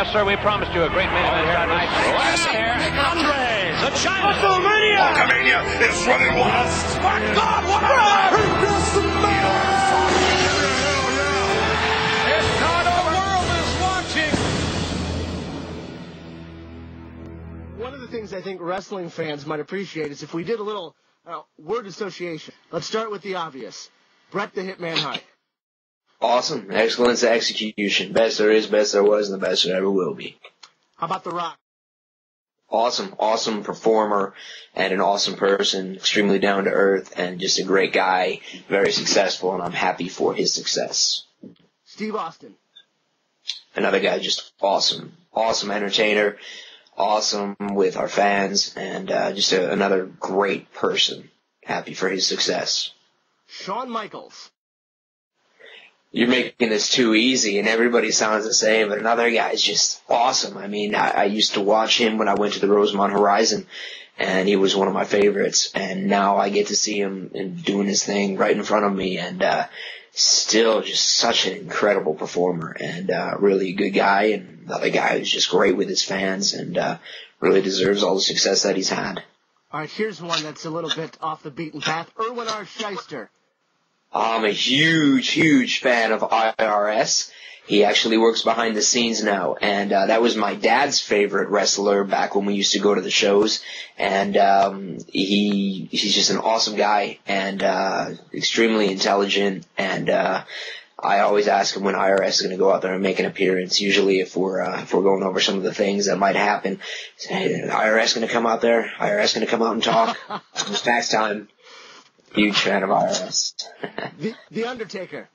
Yes, sir, we promised you a great main event here tonight. Andre, the Giant. Hulkamania is running wild. My God, what a It's not the world is watching. One of the things I think wrestling fans might appreciate is if we did a little uh, word association. Let's start with the obvious. Bret the Hitman Hart. Awesome. Excellence execution. Best there is, best there was, and the best there ever will be. How about The Rock? Awesome, awesome performer and an awesome person, extremely down to earth and just a great guy, very successful, and I'm happy for his success. Steve Austin. Another guy just awesome. Awesome entertainer, awesome with our fans, and uh, just a, another great person. Happy for his success. Shawn Michaels. You're making this too easy and everybody sounds the same, but another guy is just awesome. I mean, I, I used to watch him when I went to the Rosemont Horizon and he was one of my favorites and now I get to see him and doing his thing right in front of me and, uh, still just such an incredible performer and, uh, really a good guy and another guy who's just great with his fans and, uh, really deserves all the success that he's had. All right, here's one that's a little bit off the beaten path. Irwin R. Schyster. I'm a huge, huge fan of IRS. He actually works behind the scenes now, and uh, that was my dad's favorite wrestler back when we used to go to the shows. And um, he he's just an awesome guy and uh, extremely intelligent. And uh, I always ask him when IRS is going to go out there and make an appearance. Usually, if we're uh, if we're going over some of the things that might happen, say, hey, IRS going to come out there? IRS going to come out and talk? it's tax time. Huge fan of IRS. The, the Undertaker.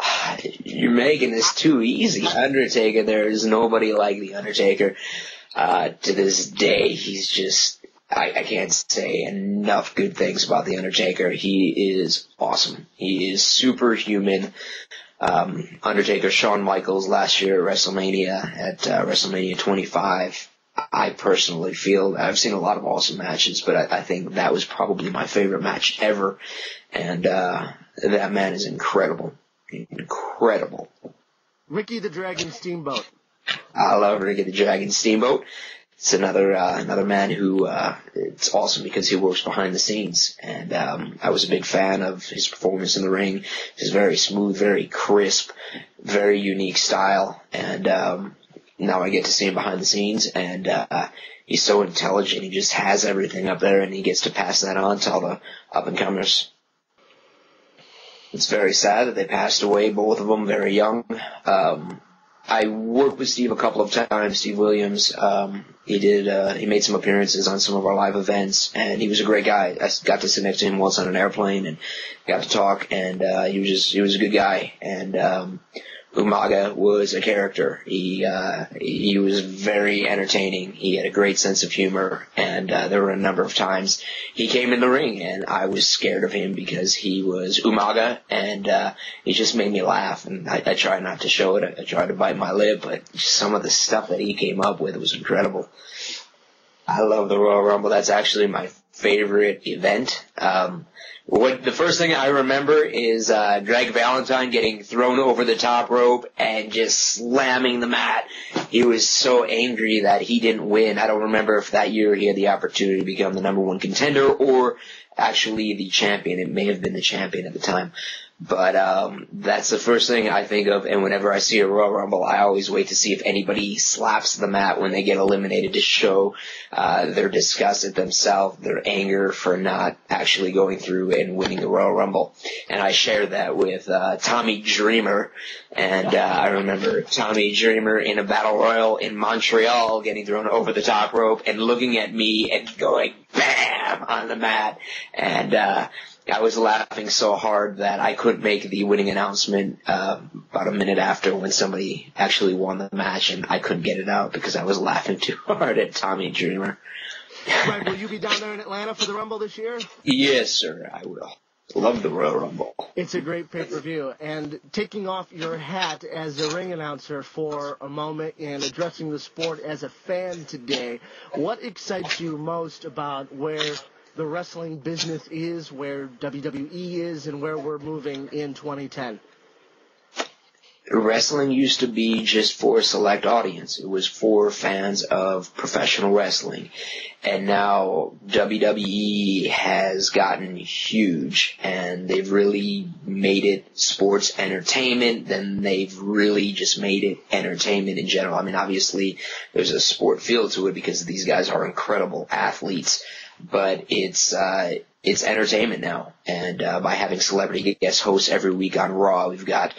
You're making this too easy. Undertaker, there is nobody like The Undertaker. Uh, to this day, he's just, I, I can't say enough good things about The Undertaker. He is awesome. He is superhuman. Um, Undertaker, Shawn Michaels last year at WrestleMania, at uh, WrestleMania 25. I personally feel I've seen a lot of awesome matches, but I, I think that was probably my favorite match ever. And, uh, that man is incredible. Incredible. Ricky the Dragon Steamboat. I love Ricky the Dragon Steamboat. It's another uh, another man who uh, it's awesome because he works behind the scenes, and um, I was a big fan of his performance in the ring. He's very smooth, very crisp, very unique style, and um, now I get to see him behind the scenes, and uh, he's so intelligent. He just has everything up there, and he gets to pass that on to all the up and comers. It's very sad that they passed away, both of them very young. Um, I worked with Steve a couple of times, Steve Williams. Um, he did, uh, he made some appearances on some of our live events, and he was a great guy. I got to sit next to him once on an airplane and got to talk, and, uh, he was just, he was a good guy. And, um, Umaga was a character. He uh, he was very entertaining. He had a great sense of humor, and uh, there were a number of times he came in the ring, and I was scared of him because he was Umaga, and uh, he just made me laugh. And I, I try not to show it. I, I try to bite my lip, but some of the stuff that he came up with was incredible. I love the Royal Rumble. That's actually my favorite event. Um, what the first thing I remember is uh, Greg Valentine getting thrown over the top rope and just slamming the mat. He was so angry that he didn't win. I don't remember if that year he had the opportunity to become the number one contender or actually the champion. It may have been the champion at the time. But um, that's the first thing I think of, and whenever I see a Royal Rumble, I always wait to see if anybody slaps the mat when they get eliminated to show uh, their disgust at themselves, their anger for not actually going through and winning the Royal Rumble. And I shared that with uh, Tommy Dreamer, and uh, I remember Tommy Dreamer in a battle royal in Montreal getting thrown over the top rope and looking at me and going bam on the mat, and. Uh, I was laughing so hard that I couldn't make the winning announcement uh, about a minute after when somebody actually won the match, and I couldn't get it out because I was laughing too hard at Tommy Dreamer. Greg, will you be down there in Atlanta for the Rumble this year? Yes, sir, I will. Love the Royal Rumble. It's a great pay-per-view. And taking off your hat as a ring announcer for a moment and addressing the sport as a fan today, what excites you most about where the wrestling business is, where WWE is, and where we're moving in 2010? Wrestling used to be just for a select audience. It was for fans of professional wrestling. And now WWE has gotten huge and they've really made it sports entertainment. Then they've really just made it entertainment in general. I mean, obviously there's a sport feel to it because these guys are incredible athletes, but it's, uh, it's entertainment now. And, uh, by having celebrity guest hosts every week on Raw, we've got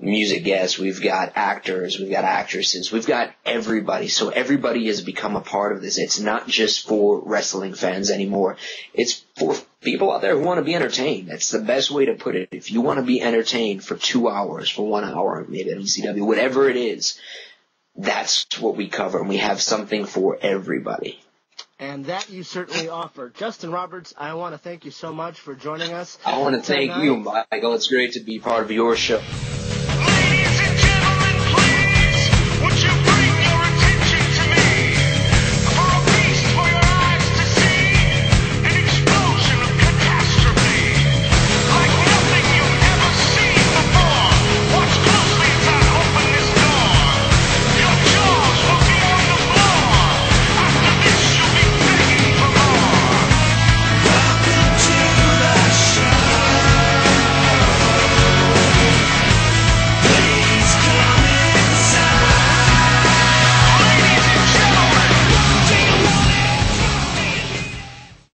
music guests, we've got actors, we've got actresses, we've got everybody. So everybody has become a part of this. It's not just for wrestling fans anymore. It's for people out there who want to be entertained. That's the best way to put it. If you want to be entertained for two hours, for one hour, maybe at ECW, whatever it is, that's what we cover. And we have something for everybody. And that you certainly offer. Justin Roberts, I want to thank you so much for joining us. I want to thank tonight. you, Michael. It's great to be part of your show.